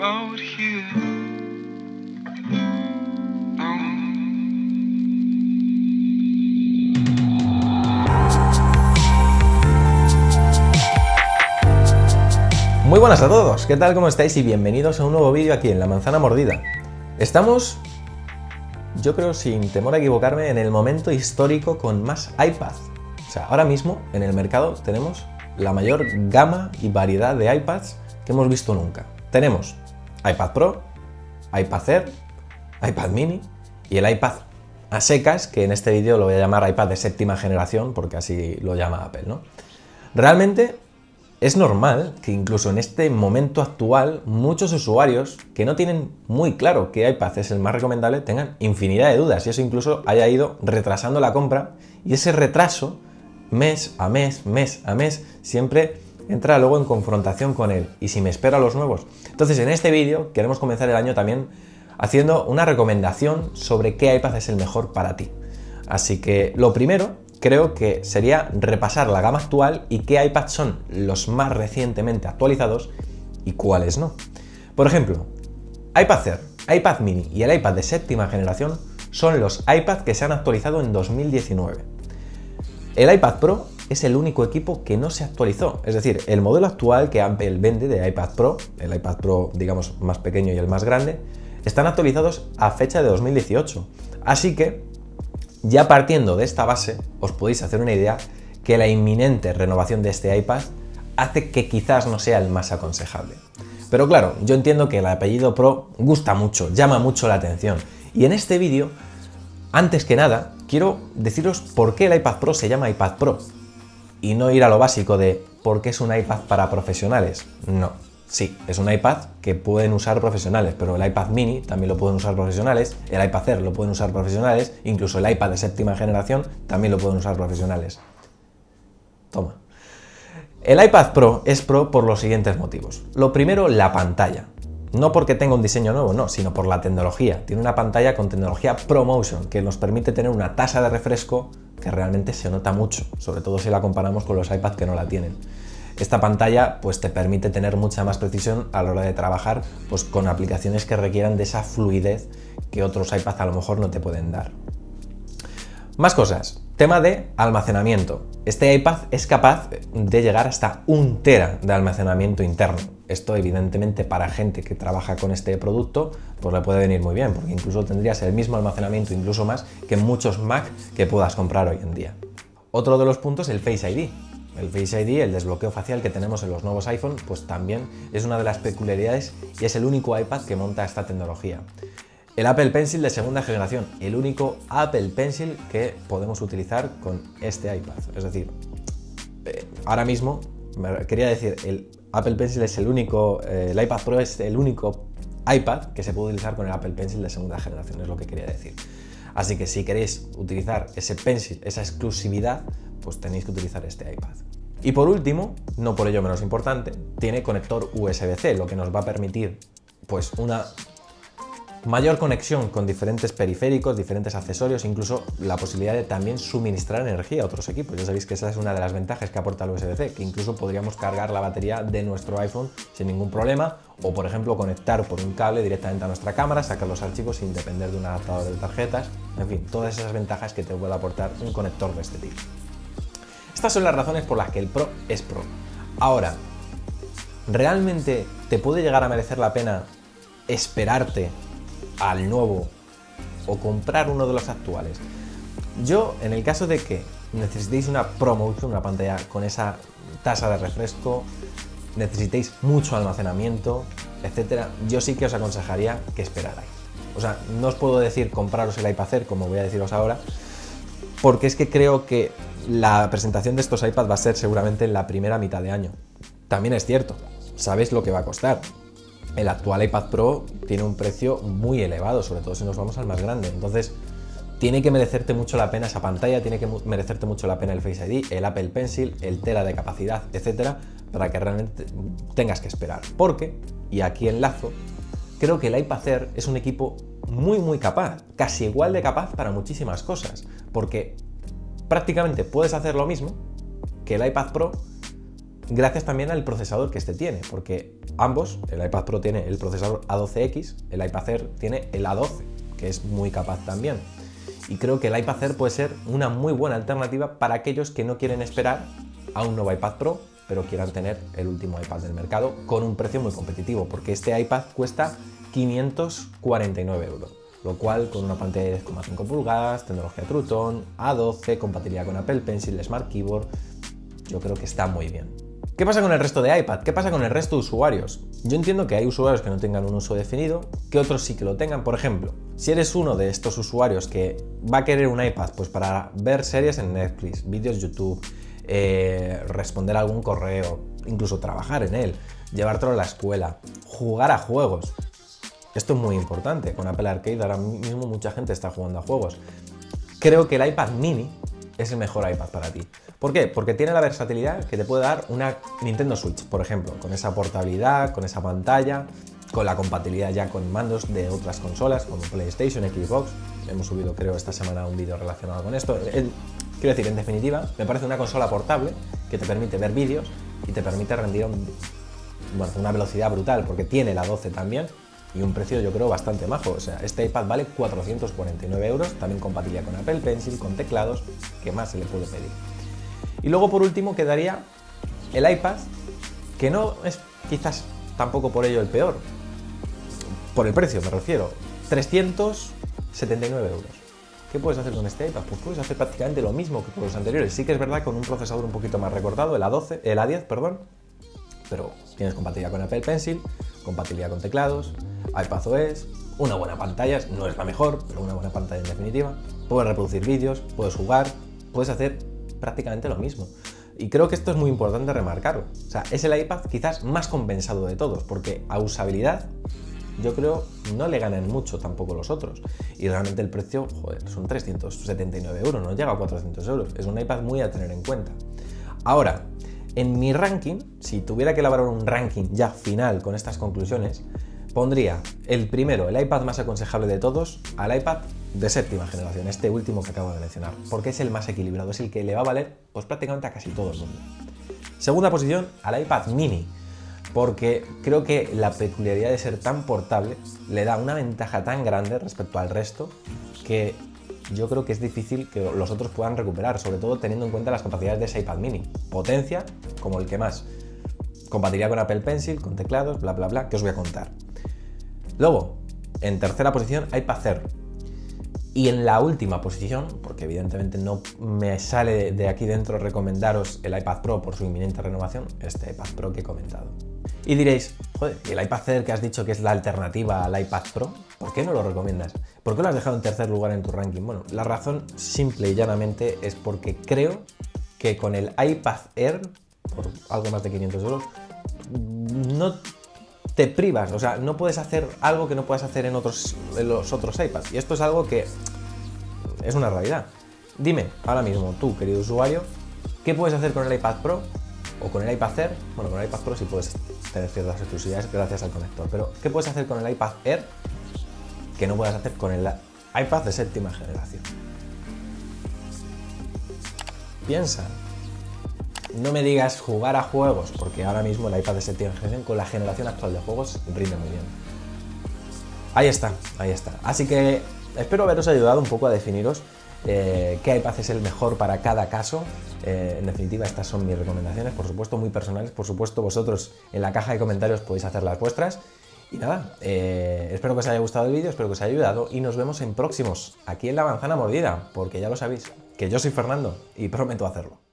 Muy buenas a todos, ¿qué tal? ¿Cómo estáis? Y bienvenidos a un nuevo vídeo aquí en La Manzana Mordida. Estamos, yo creo sin temor a equivocarme, en el momento histórico con más iPad. O sea, ahora mismo en el mercado tenemos la mayor gama y variedad de iPads que hemos visto nunca. Tenemos iPad Pro, iPad Air, iPad Mini y el iPad a secas, que en este vídeo lo voy a llamar iPad de séptima generación, porque así lo llama Apple, ¿no? Realmente es normal que incluso en este momento actual muchos usuarios que no tienen muy claro qué iPad es el más recomendable tengan infinidad de dudas y eso incluso haya ido retrasando la compra y ese retraso mes a mes, mes a mes, siempre entra luego en confrontación con él y si me espero a los nuevos. Entonces en este vídeo queremos comenzar el año también haciendo una recomendación sobre qué iPad es el mejor para ti. Así que lo primero creo que sería repasar la gama actual y qué iPads son los más recientemente actualizados y cuáles no. Por ejemplo, iPad Air, iPad mini y el iPad de séptima generación son los iPads que se han actualizado en 2019. El iPad Pro es el único equipo que no se actualizó, es decir, el modelo actual que Apple vende de iPad Pro, el iPad Pro digamos más pequeño y el más grande, están actualizados a fecha de 2018. Así que ya partiendo de esta base, os podéis hacer una idea que la inminente renovación de este iPad hace que quizás no sea el más aconsejable. Pero claro, yo entiendo que el apellido Pro gusta mucho, llama mucho la atención. Y en este vídeo, antes que nada, quiero deciros por qué el iPad Pro se llama iPad Pro. Y no ir a lo básico de por qué es un iPad para profesionales. No, Sí, es un iPad que pueden usar profesionales, pero el iPad mini también lo pueden usar profesionales, el iPad Air lo pueden usar profesionales, incluso el iPad de séptima generación también lo pueden usar profesionales. Toma. El iPad Pro es Pro por los siguientes motivos. Lo primero, la pantalla. No porque tenga un diseño nuevo, no, sino por la tecnología. Tiene una pantalla con tecnología ProMotion que nos permite tener una tasa de refresco que realmente se nota mucho, sobre todo si la comparamos con los iPads que no la tienen. Esta pantalla pues, te permite tener mucha más precisión a la hora de trabajar pues, con aplicaciones que requieran de esa fluidez que otros iPads a lo mejor no te pueden dar. Más cosas. Tema de almacenamiento. Este iPad es capaz de llegar hasta un tera de almacenamiento interno. Esto evidentemente para gente que trabaja con este producto pues le puede venir muy bien, porque incluso tendrías el mismo almacenamiento, incluso más, que muchos Mac que puedas comprar hoy en día. Otro de los puntos es el Face ID. El Face ID, el desbloqueo facial que tenemos en los nuevos iPhone, pues también es una de las peculiaridades y es el único iPad que monta esta tecnología. El Apple Pencil de segunda generación, el único Apple Pencil que podemos utilizar con este iPad. Es decir, eh, ahora mismo, quería decir, el Apple Pencil es el único, eh, el iPad Pro es el único iPad que se puede utilizar con el Apple Pencil de segunda generación, es lo que quería decir. Así que si queréis utilizar ese Pencil, esa exclusividad, pues tenéis que utilizar este iPad. Y por último, no por ello menos importante, tiene conector USB-C, lo que nos va a permitir pues una mayor conexión con diferentes periféricos, diferentes accesorios, incluso la posibilidad de también suministrar energía a otros equipos. Ya sabéis que esa es una de las ventajas que aporta el USB-C, que incluso podríamos cargar la batería de nuestro iPhone sin ningún problema, o por ejemplo conectar por un cable directamente a nuestra cámara, sacar los archivos sin depender de un adaptador de tarjetas, en fin, todas esas ventajas que te puede aportar un conector de este tipo. Estas son las razones por las que el Pro es Pro. Ahora, ¿realmente te puede llegar a merecer la pena esperarte al nuevo o comprar uno de los actuales? Yo, en el caso de que necesitéis una ProMotion, una pantalla con esa tasa de refresco, necesitéis mucho almacenamiento, etcétera, yo sí que os aconsejaría que esperarais. O sea, no os puedo decir compraros el iPad Air, como voy a deciros ahora, porque es que creo que la presentación de estos iPads va a ser seguramente en la primera mitad de año. También es cierto, sabéis lo que va a costar. El actual iPad Pro tiene un precio muy elevado, sobre todo si nos vamos al más grande. Entonces, tiene que merecerte mucho la pena esa pantalla, tiene que merecerte mucho la pena el Face ID, el Apple Pencil, el tela de capacidad, etcétera, para que realmente tengas que esperar. Porque, y aquí enlazo, creo que el iPad Air es un equipo muy, muy capaz, casi igual de capaz para muchísimas cosas, porque prácticamente puedes hacer lo mismo que el iPad Pro gracias también al procesador que este tiene, porque ambos, el iPad Pro tiene el procesador A12X, el iPad Air tiene el A12, que es muy capaz también. Y creo que el iPad Air puede ser una muy buena alternativa para aquellos que no quieren esperar a un nuevo iPad Pro, pero quieran tener el último iPad del mercado con un precio muy competitivo, porque este iPad cuesta 549 euros, lo cual con una pantalla de 10,5 pulgadas, tecnología True Tone, A12, compatibilidad con Apple Pencil, Smart Keyboard, yo creo que está muy bien. ¿Qué pasa con el resto de iPad? ¿Qué pasa con el resto de usuarios? Yo entiendo que hay usuarios que no tengan un uso definido, que otros sí que lo tengan. Por ejemplo, si eres uno de estos usuarios que va a querer un iPad pues para ver series en Netflix, vídeos YouTube, eh, responder algún correo, incluso trabajar en él, llevártelo a la escuela, jugar a juegos. Esto es muy importante. Con Apple Arcade ahora mismo mucha gente está jugando a juegos. Creo que el iPad mini es el mejor iPad para ti. ¿Por qué? Porque tiene la versatilidad que te puede dar una Nintendo Switch, por ejemplo, con esa portabilidad, con esa pantalla, con la compatibilidad ya con mandos de otras consolas como PlayStation, Xbox. Hemos subido, creo, esta semana un vídeo relacionado con esto. quiero decir, en definitiva, me parece una consola portable que te permite ver vídeos y te permite rendir una velocidad brutal, porque tiene la 12 también, y un precio yo creo bastante majo. O sea, este iPad vale 449 euros, también compatible con Apple Pencil, con teclados, ¿qué más se le puede pedir? Y luego por último quedaría el iPad, que no es quizás tampoco por ello el peor, por el precio me refiero, 379 euros. ¿Qué puedes hacer con este iPad? Pues puedes hacer prácticamente lo mismo que con los anteriores. Sí que es verdad con un procesador un poquito más recortado, el A12, el A10, perdón, pero tienes compatibilidad con Apple Pencil, compatibilidad con teclados, iPadOS, una buena pantalla, no es la mejor, pero una buena pantalla en definitiva. Puedes reproducir vídeos, puedes jugar, puedes hacer prácticamente lo mismo. Y creo que esto es muy importante remarcarlo. O sea, es el iPad quizás más compensado de todos, porque a usabilidad yo creo no le ganan mucho tampoco los otros. Y realmente el precio, joder, son 379 euros, no llega a 400 euros. Es un iPad muy a tener en cuenta. Ahora, en mi ranking, si tuviera que elaborar un ranking ya final con estas conclusiones, pondría el primero, el iPad más aconsejable de todos, al iPad de séptima generación, este último que acabo de mencionar, porque es el más equilibrado, es el que le va a valer pues prácticamente a casi todo el mundo. Segunda posición, al iPad mini, porque creo que la peculiaridad de ser tan portable le da una ventaja tan grande respecto al resto que yo creo que es difícil que los otros puedan recuperar, sobre todo teniendo en cuenta las capacidades de ese iPad mini. Potencia, como el que más. Compatibilidad con Apple Pencil, con teclados, bla, bla, bla, que os voy a contar. Luego, en tercera posición, iPad Air. Y en la última posición, porque evidentemente no me sale de aquí dentro recomendaros el iPad Pro por su inminente renovación, este iPad Pro que he comentado. Y diréis, joder, ¿y el iPad Air que has dicho que es la alternativa al iPad Pro? ¿Por qué no lo recomiendas? ¿Por qué lo has dejado en tercer lugar en tu ranking? Bueno, la razón simple y llanamente es porque creo que con el iPad Air, por algo más de 500 euros, no te privas, o sea, no puedes hacer algo que no puedas hacer en, otros, los otros iPads. Y esto es algo que es una realidad. Dime ahora mismo, tú, querido usuario, ¿qué puedes hacer con el iPad Pro o con el iPad Air? Bueno, con el iPad Pro sí puedes tener ciertas exclusividades gracias al conector, pero ¿qué puedes hacer con el iPad Air que no puedes hacer con el iPad de séptima generación? Piensa, no me digas jugar a juegos, porque ahora mismo el iPad de séptima generación con la generación actual de juegos rinde muy bien. Ahí está, ahí está. Así que espero haberos ayudado un poco a definiros eh, qué iPad es el mejor para cada caso. Eh, en definitiva, estas son mis recomendaciones, por supuesto, muy personales. Por supuesto, vosotros en la caja de comentarios podéis hacer las vuestras. Y nada, eh, espero que os haya gustado el vídeo, espero que os haya ayudado y nos vemos en próximos, aquí en La Manzana Mordida, porque ya lo sabéis, que yo soy Fernando y prometo hacerlo.